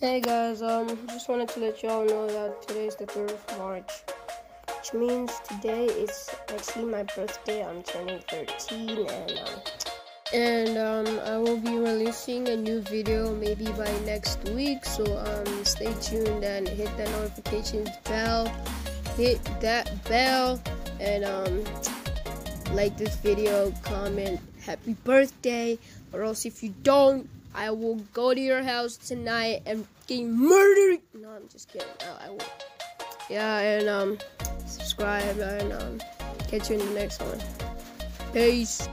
Hey guys, um, just wanted to let y'all know that today is the 3rd of March, which means today is actually my birthday. I'm turning 13 and, um, and, um, I will be releasing a new video maybe by next week, so, um, stay tuned and hit that notifications bell, hit that bell, and, um, like this video, comment happy birthday, or else if you don't, I will go to your house tonight and get murdered. No, I'm just kidding. No, I will. Yeah, and um, subscribe and um, catch you in the next one. Peace.